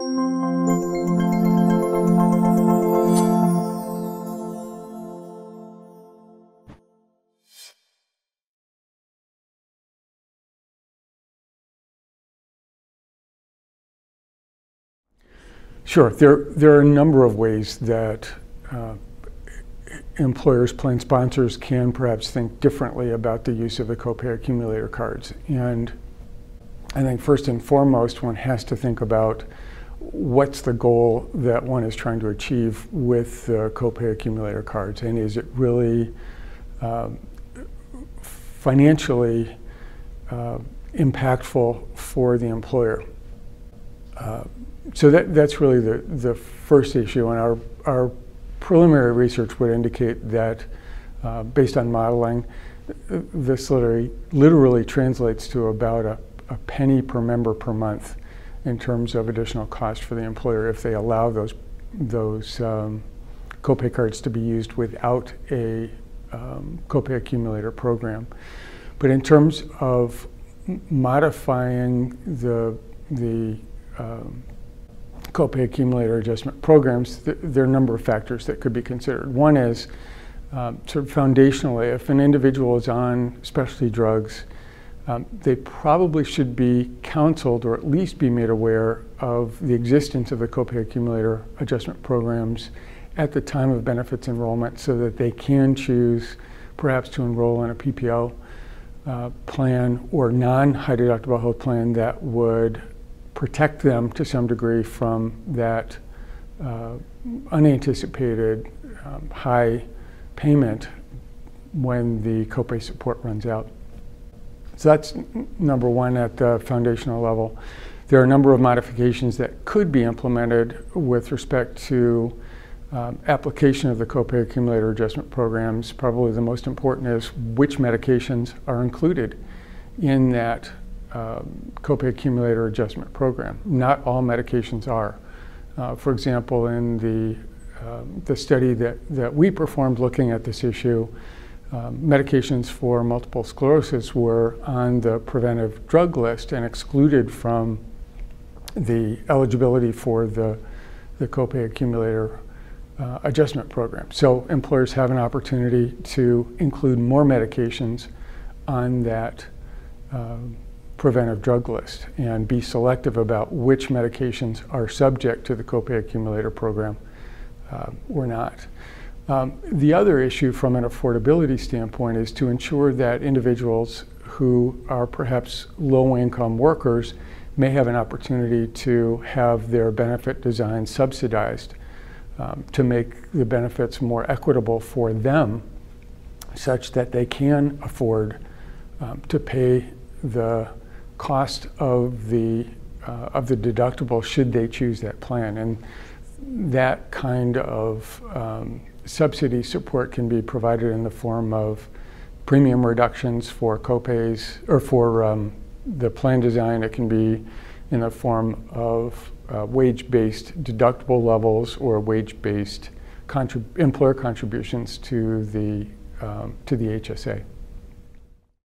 Sure. There, there are a number of ways that uh, employers, plan sponsors can perhaps think differently about the use of the copay accumulator cards. And I think first and foremost, one has to think about what's the goal that one is trying to achieve with the copay accumulator cards, and is it really uh, financially uh, impactful for the employer? Uh, so that, that's really the, the first issue, and our, our preliminary research would indicate that, uh, based on modeling, this literally, literally translates to about a, a penny per member per month in terms of additional cost for the employer if they allow those, those um, copay cards to be used without a um, copay accumulator program. But in terms of modifying the, the um, copay accumulator adjustment programs, th there are a number of factors that could be considered. One is um, sort of foundationally, if an individual is on specialty drugs, um, they probably should be counseled or at least be made aware of the existence of the copay accumulator adjustment programs at the time of benefits enrollment so that they can choose perhaps to enroll in a PPO uh, plan or non-high deductible health plan that would protect them to some degree from that uh, unanticipated um, high payment when the copay support runs out. So that's number one at the foundational level. There are a number of modifications that could be implemented with respect to um, application of the copay accumulator adjustment programs. Probably the most important is which medications are included in that um, copay accumulator adjustment program. Not all medications are. Uh, for example, in the, uh, the study that, that we performed looking at this issue, um, medications for multiple sclerosis were on the preventive drug list and excluded from the eligibility for the, the copay accumulator uh, adjustment program. So employers have an opportunity to include more medications on that um, preventive drug list and be selective about which medications are subject to the copay accumulator program uh, or not. Um, the other issue from an affordability standpoint is to ensure that individuals who are perhaps low income workers may have an opportunity to have their benefit design subsidized um, to make the benefits more equitable for them such that they can afford um, to pay the cost of the uh, of the deductible should they choose that plan, and that kind of um, subsidy support can be provided in the form of premium reductions for copays or for um, the plan design. It can be in the form of uh, wage-based deductible levels or wage-based contrib employer contributions to the um, to the HSA.